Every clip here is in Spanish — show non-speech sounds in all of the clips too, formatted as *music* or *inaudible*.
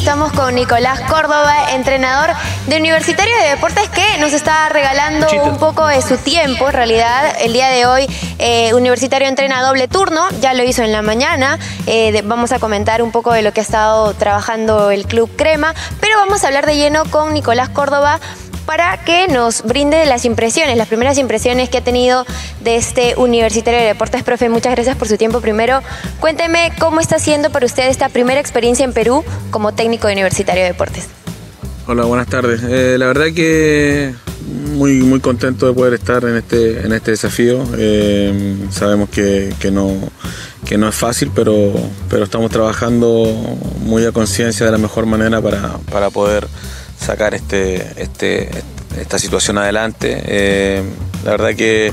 Estamos con Nicolás Córdoba, entrenador de Universitario de Deportes, que nos está regalando un poco de su tiempo. En realidad, el día de hoy, eh, Universitario entrena doble turno, ya lo hizo en la mañana. Eh, vamos a comentar un poco de lo que ha estado trabajando el Club Crema, pero vamos a hablar de lleno con Nicolás Córdoba para que nos brinde las impresiones, las primeras impresiones que ha tenido de este Universitario de Deportes. Profe, muchas gracias por su tiempo. Primero, cuénteme cómo está siendo para usted esta primera experiencia en Perú como técnico de Universitario de Deportes. Hola, buenas tardes. Eh, la verdad que muy, muy contento de poder estar en este, en este desafío. Eh, sabemos que, no, que no es fácil, pero, pero estamos trabajando muy a conciencia de la mejor manera para, para poder sacar este, este, esta situación adelante. Eh, la verdad que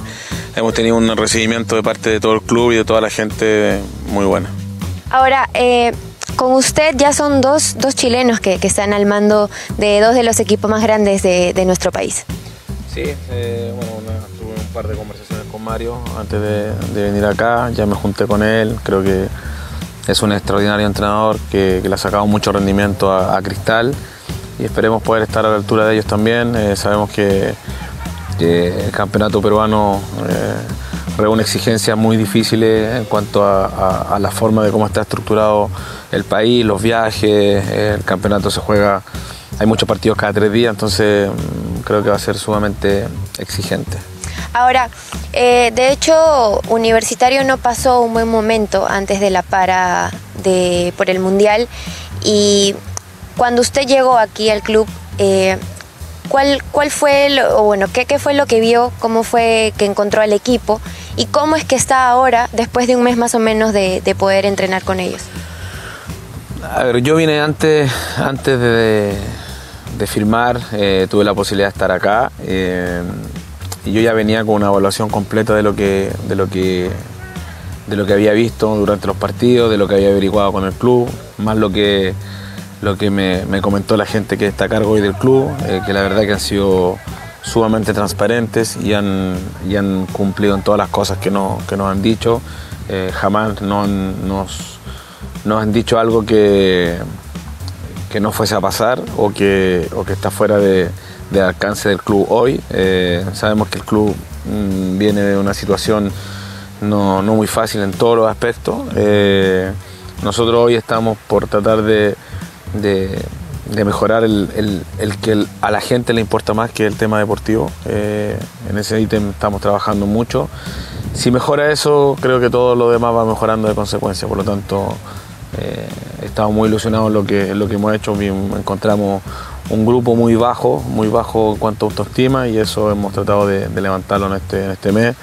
hemos tenido un recibimiento de parte de todo el club y de toda la gente muy bueno. Ahora, eh, con usted ya son dos, dos chilenos que, que, están al mando de dos de los equipos más grandes de, de nuestro país. Sí, eh, bueno, tuve un par de conversaciones con Mario antes de, de, venir acá, ya me junté con él, creo que es un extraordinario entrenador que, que le ha sacado mucho rendimiento a, a Cristal y esperemos poder estar a la altura de ellos también. Eh, sabemos que, el campeonato peruano eh, reúne exigencias muy difíciles en cuanto a, la forma de cómo está estructurado el país, los viajes, el campeonato se juega, hay muchos partidos cada tres días, entonces mm, creo que va a ser sumamente exigente. Ahora, eh, de hecho, Universitario no pasó un buen momento antes de la para de, por el Mundial y cuando usted llegó aquí al club, eh, ¿cuál, ¿cuál fue, lo, o bueno, ¿qué, qué fue lo que vio? ¿Cómo fue que encontró al equipo? ¿Y cómo es que está ahora, después de un mes más o menos de, de poder entrenar con ellos? A ver, yo vine antes, antes de, de firmar, eh, tuve la posibilidad de estar acá. Eh, y yo ya venía con una evaluación completa de lo que, de lo que de lo que había visto durante los partidos, de lo que había averiguado con el club, más lo que lo que me, me, comentó la gente que está a cargo hoy del club, eh, que la verdad que han sido sumamente transparentes y han, cumplido en todas las cosas que, no, que nos han dicho. Eh, jamás no, nos, han dicho algo que, no fuese a pasar o que, está fuera de, alcance del club hoy. Eh, sabemos que el club mmm, viene de una situación no, no, muy fácil en todos los aspectos. Nosotros hoy estamos por tratar de, de, de mejorar el, el, que a la gente le importa más que el tema deportivo. Eh, en ese ítem estamos trabajando mucho. Si mejora eso, creo que todo lo demás va mejorando de consecuencia. Por lo tanto, eh, estamos muy ilusionados en lo que, lo que hemos hecho. Encontramos un grupo muy bajo, muy bajo en cuanto a autoestima y eso hemos tratado de, levantarlo en este, en este mes.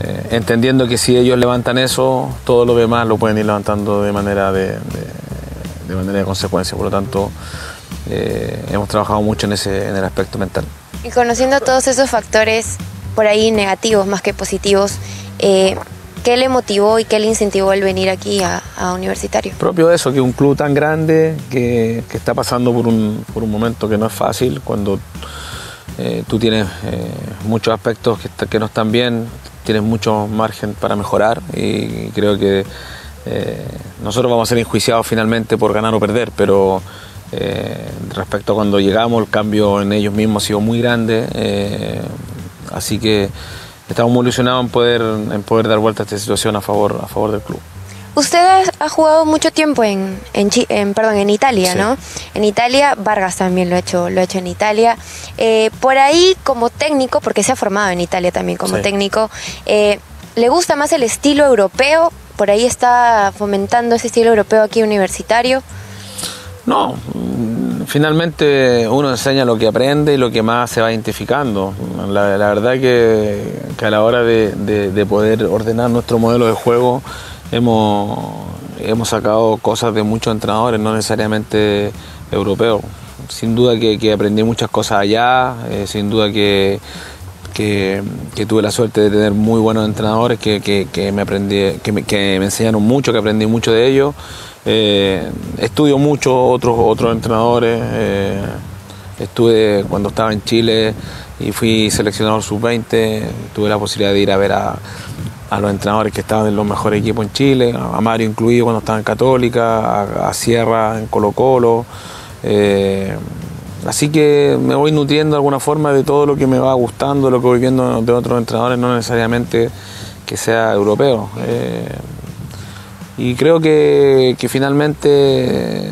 Eh, entendiendo que si ellos levantan eso, todo lo demás lo pueden ir levantando de manera de de manera de consecuencia. Por lo tanto, eh, hemos trabajado mucho en, ese, en el aspecto mental. Y conociendo todos esos factores por ahí negativos más que positivos, eh, ¿qué le motivó y qué le incentivó el venir aquí a, a Universitario? Propio de eso, que un club tan grande que, que está pasando por un, por un, momento que no es fácil, cuando eh, tú tienes eh, muchos aspectos que, que no están bien, tienes mucho margen para mejorar y creo que eh, nosotros vamos a ser enjuiciados finalmente por ganar o perder, pero eh, respecto a cuando llegamos, el cambio en ellos mismos ha sido muy grande, eh, así que estamos muy ilusionados en poder, en poder dar vuelta a esta situación a favor, a favor del club. Usted ha jugado mucho tiempo en, en, en perdón, en Italia, sí. ¿no? En Italia, Vargas también lo ha hecho, lo ha hecho en Italia. Eh, por ahí, como técnico, porque se ha formado en Italia también como sí. técnico, eh, ¿le gusta más el estilo europeo por ahí está fomentando ese estilo europeo aquí universitario? No, finalmente uno enseña lo que aprende y lo que más se va identificando. La, la verdad que, que, a la hora de, de, de, poder ordenar nuestro modelo de juego hemos, hemos sacado cosas de muchos entrenadores, no necesariamente europeos. Sin duda que, que aprendí muchas cosas allá, eh, sin duda que que, tuve la suerte de tener muy buenos entrenadores que, que, me, aprendí, me, que me enseñaron mucho, que aprendí mucho de ellos. Eh, estudio mucho otros, otros entrenadores. Eh, estuve cuando estaba en Chile y fui seleccionador sub-20, tuve la posibilidad de ir a ver a, a los entrenadores que estaban en los mejores equipos en Chile, a Mario incluido cuando estaba en Católica, a, Sierra en Colo Colo. Eh, así que me voy nutriendo de alguna forma de todo lo que me va gustando, lo que voy viendo de otros entrenadores, no necesariamente que sea europeo. Eh, y creo que, finalmente,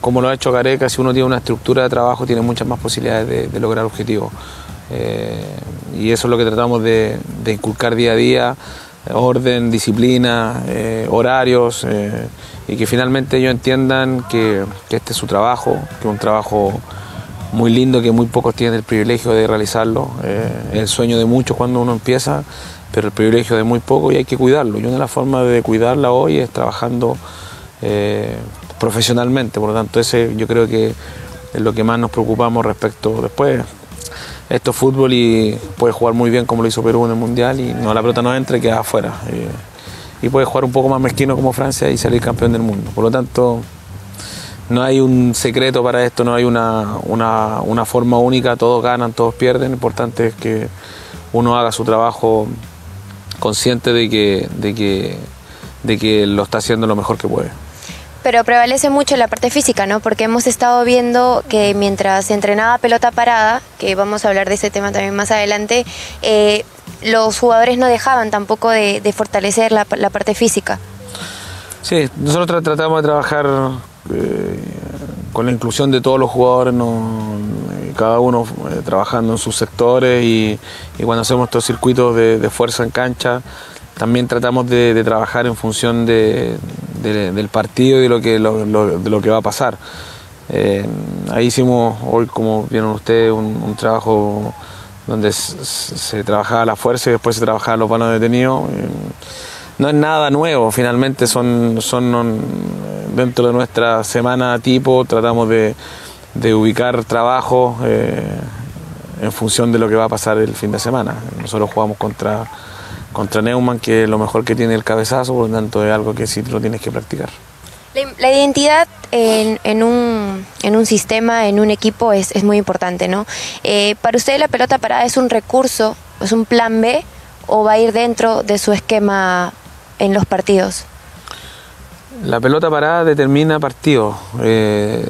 como lo ha hecho Careca, si uno tiene una estructura de trabajo, tiene muchas más posibilidades de, lograr objetivos. Eh, y eso es lo que tratamos de, inculcar día a día, orden, disciplina, eh, horarios, eh, y que finalmente ellos entiendan que, este es su trabajo, que es un trabajo muy lindo, que muy pocos tienen el privilegio de realizarlo. es el sueño de muchos cuando uno empieza pero el privilegio de muy poco y hay que cuidarlo. Y una de las formas de cuidarla hoy es trabajando eh, profesionalmente, por lo tanto ese yo creo que es lo que más nos preocupamos respecto después. Esto es fútbol y puede jugar muy bien como lo hizo Perú en el Mundial y no la pelota no entra y queda afuera. y puede jugar un poco más mezquino como Francia y salir campeón del mundo. Por lo tanto, no hay un secreto para esto, no hay una, una, una forma única, todos ganan, todos pierden. Lo importante es que uno haga su trabajo consciente de que, de que, de que lo está haciendo lo mejor que puede. Pero prevalece mucho la parte física, ¿no? Porque hemos estado viendo que mientras entrenaba pelota parada, que vamos a hablar de ese tema también más adelante, eh, los jugadores no dejaban tampoco de, fortalecer la, parte física. Sí, nosotros tratamos de trabajar eh, con la inclusión de todos los jugadores, no, cada uno eh, trabajando en sus sectores y, cuando hacemos estos circuitos de, fuerza en cancha, también tratamos de, trabajar en función del partido y de lo que, va a pasar. Eh, ahí hicimos hoy, como vieron ustedes, un, trabajo donde se, trabajaba la fuerza y después se trabajaban los balones detenidos. Eh, no es nada nuevo, finalmente son, son dentro de nuestra semana tipo, tratamos de, de ubicar trabajo eh, en función de lo que va a pasar el fin de semana. Nosotros jugamos contra, contra Neumann, que es lo mejor que tiene el cabezazo, por lo tanto es algo que sí lo tienes que practicar. La, identidad en, en, un, en, un, sistema, en un equipo, es, es muy importante, ¿no? Eh, ¿Para usted la pelota parada es un recurso, es un plan B, o va a ir dentro de su esquema en los partidos? La pelota parada determina partidos. Eh,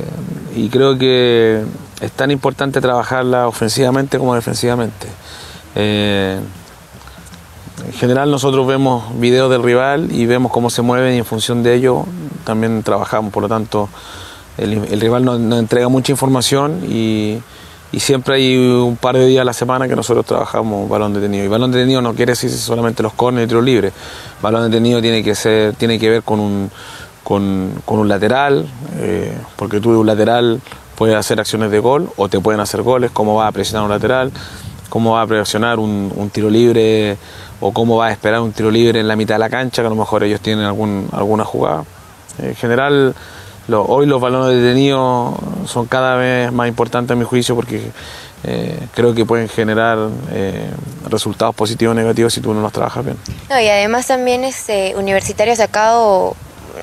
y creo que es tan importante trabajarla ofensivamente como defensivamente. Eh, en general nosotros vemos videos del rival y vemos cómo se mueven y en función de ello también trabajamos, por lo tanto el, rival nos, entrega mucha información y, siempre hay un par de días a la semana que nosotros trabajamos balón detenido. Y balón detenido no quiere decir solamente los corners y tiros libres. Balón detenido tiene que ser, tiene que ver con un con, un lateral, eh, porque tú de un lateral puedes hacer acciones de gol o te pueden hacer goles, cómo va a presionar un lateral, cómo va a presionar un, tiro libre o cómo va a esperar un tiro libre en la mitad de la cancha, que a lo mejor ellos tienen algún, alguna jugada. En general, hoy los balones detenidos son cada vez más importantes a mi juicio porque eh, creo que pueden generar eh, resultados positivos o negativos si tú no los trabajas bien. No, y además también este Universitario ha sacado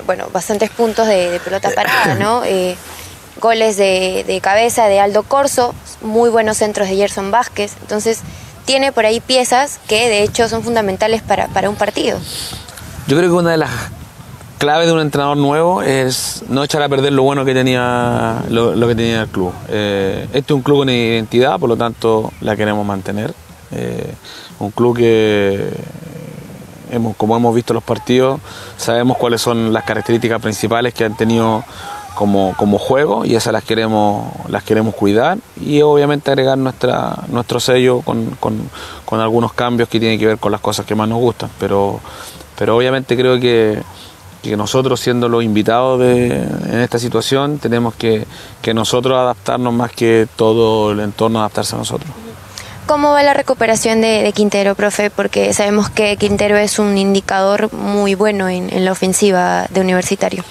bueno, bastantes puntos de, pelota parada, ¿no? *coughs* Eh, goles de, cabeza de Aldo Corso, muy buenos centros de Gerson Vázquez, entonces tiene por ahí piezas que de hecho son fundamentales para, un partido. Yo creo que una de las claves de un entrenador nuevo es no echar a perder lo bueno que tenía lo, que tenía el club. Eh, este es un club con identidad, por lo tanto la queremos mantener. Eh, un club que como hemos visto los partidos, sabemos cuáles son las características principales que han tenido como, juego y esas las queremos, las queremos cuidar y obviamente agregar nuestra, nuestro sello con, algunos cambios que tienen que ver con las cosas que más nos gustan. Pero, pero obviamente creo que, nosotros siendo los invitados en esta situación tenemos que, que nosotros adaptarnos más que todo el entorno adaptarse a nosotros. ¿Cómo va la recuperación de, Quintero, profe? Porque sabemos que Quintero es un indicador muy bueno en, la ofensiva de Universitario.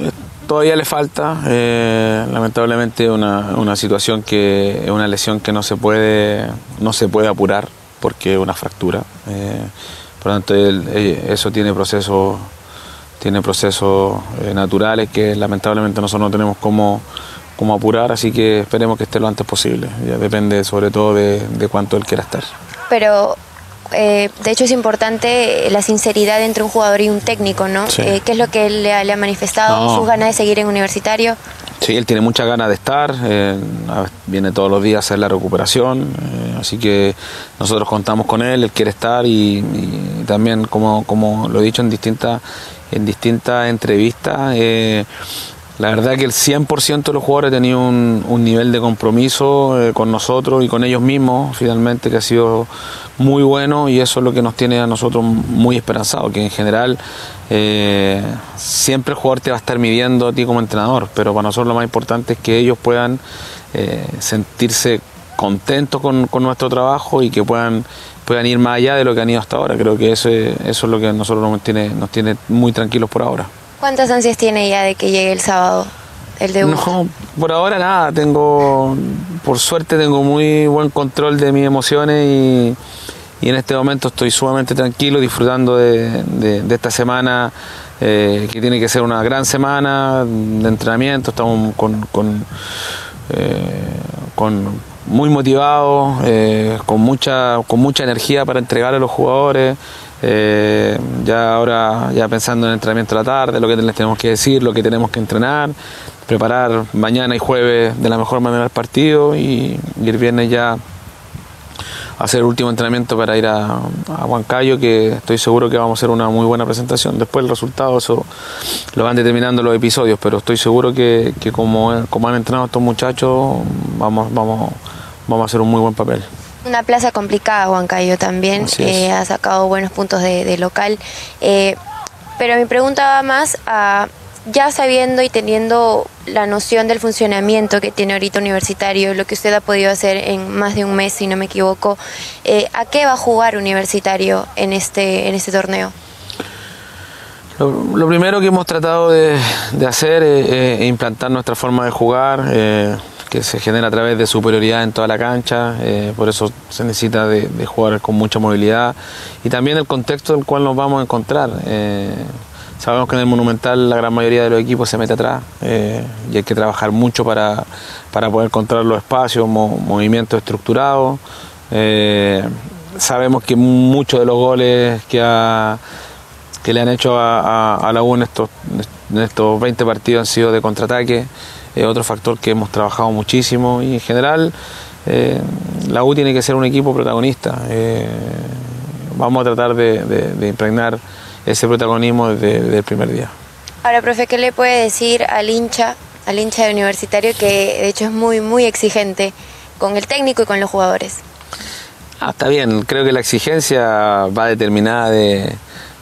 Eh, todavía le falta, eh, lamentablemente una, una, situación que es una lesión que no se puede, no se puede apurar porque es una fractura. Eh, por lo tanto, eso tiene procesos tiene procesos naturales que lamentablemente nosotros no tenemos cómo cómo apurar, así que esperemos que esté lo antes posible. Ya depende sobre todo de, cuánto él quiera estar. Pero eh, de hecho es importante la sinceridad entre un jugador y un técnico, ¿no? Eh, ¿Qué es lo que él le ha, manifestado? ¿Sus ganas de seguir en universitario? Sí, él tiene muchas ganas de estar, eh, viene todos los días a hacer la recuperación, así que nosotros contamos con él, él quiere estar y, también, como, como lo he dicho en distintas en distintas entrevistas, la verdad que el 100% de los jugadores ha tenido un, nivel de compromiso eh, con nosotros y con ellos mismos, finalmente, que ha sido muy bueno y eso es lo que nos tiene a nosotros muy esperanzados, que en general eh, siempre el jugador te va a estar midiendo a ti como entrenador, pero para nosotros lo más importante es que ellos puedan eh, sentirse contentos con, nuestro trabajo y que puedan puedan ir más allá de lo que han ido hasta ahora. Creo que eso, eso es lo que a nosotros nos tiene, nos tiene muy tranquilos por ahora. ¿Cuántas ansias tiene ya de que llegue el sábado el debut? No, por ahora nada. Tengo, por suerte, tengo muy buen control de mis emociones y, en este momento estoy sumamente tranquilo, disfrutando de, esta semana eh, que tiene que ser una gran semana de entrenamiento. Estamos con, eh, muy motivados, eh, con mucha con mucha energía para entregar a los jugadores. Eh, ya ahora, ya pensando en el entrenamiento de la tarde, lo que les tenemos que decir, lo que tenemos que entrenar, preparar mañana y jueves de la mejor manera el partido y, ir viernes ya hacer el último entrenamiento para ir a, a, Huancayo, que estoy seguro que vamos a hacer una muy buena presentación. Después el resultado, eso lo van determinando los episodios, pero estoy seguro que, como, como han entrenado estos muchachos, vamos, vamos, vamos a hacer un muy buen papel. Una plaza complicada, Huancayo también, eh, ha sacado buenos puntos de, local. Eh, pero mi pregunta va más a, ya sabiendo y teniendo la noción del funcionamiento que tiene ahorita Universitario, lo que usted ha podido hacer en más de un mes, si no me equivoco, eh, ¿a qué va a jugar Universitario en este, en este torneo? Lo, primero que hemos tratado de, hacer es, implantar nuestra forma de jugar que se genera a través de superioridad en toda la cancha, eh, por eso se necesita de, jugar con mucha movilidad y también el contexto del cual nos vamos a encontrar. Eh, sabemos que en el Monumental la gran mayoría de los equipos se mete atrás eh, y hay que trabajar mucho para, poder controlar los espacios, movimientos estructurados. sabemos que muchos de los goles que, le han hecho a, la U en estos, en estos 20 partidos han sido de contraataque es otro factor que hemos trabajado muchísimo y en general eh, la U tiene que ser un equipo protagonista. Eh, vamos a tratar de, impregnar ese protagonismo desde, el primer día. Ahora, profe, ¿qué le puede decir al hincha, al hincha de universitario que de hecho es muy, muy exigente con el técnico y con los jugadores? Ah, está bien, creo que la exigencia va determinada de,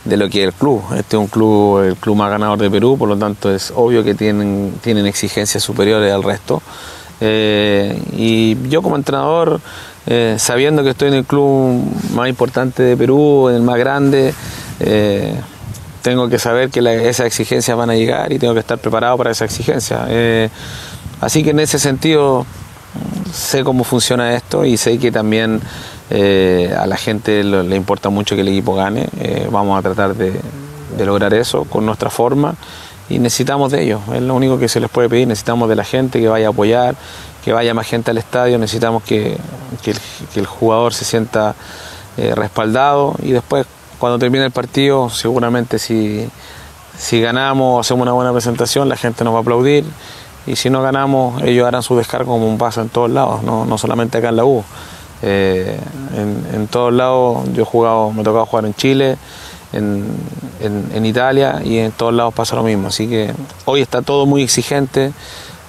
de lo que es el club. Este es un club, el club más ganador de Perú, por lo tanto es obvio que tienen, tienen exigencias superiores al resto. Eh, y yo como entrenador, eh, sabiendo que estoy en el club más importante de Perú, en el más grande, eh, tengo que saber que esas exigencias van a llegar y tengo que estar preparado para esa exigencia. así que en ese sentido sé cómo funciona esto y sé que también eh, a la gente le importa mucho que el equipo gane. Eh, vamos a tratar de, lograr eso con nuestra forma y necesitamos de ellos. Es lo único que se les puede pedir. Necesitamos de la gente que vaya a apoyar, que vaya más gente al estadio. Necesitamos que, el, jugador se sienta eh, respaldado y después cuando termine el partido seguramente si, si ganamos, hacemos una buena presentación, la gente nos va a aplaudir y si no ganamos, ellos harán su descargo como un paso en todos lados, no, no solamente acá en la U. Eh, en, todos lados yo he jugado, me ha tocado jugar en Chile, en, Italia y en todos lados pasa lo mismo. Así que hoy está todo muy exigente.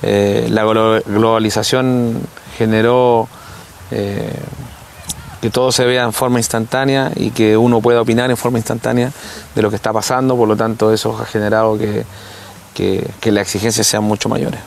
Eh, la globalización generó eh, que todo se vea en forma instantánea y que uno pueda opinar en forma instantánea de lo que está pasando. Por lo tanto, eso ha generado que, que, que las exigencias sean mucho mayores.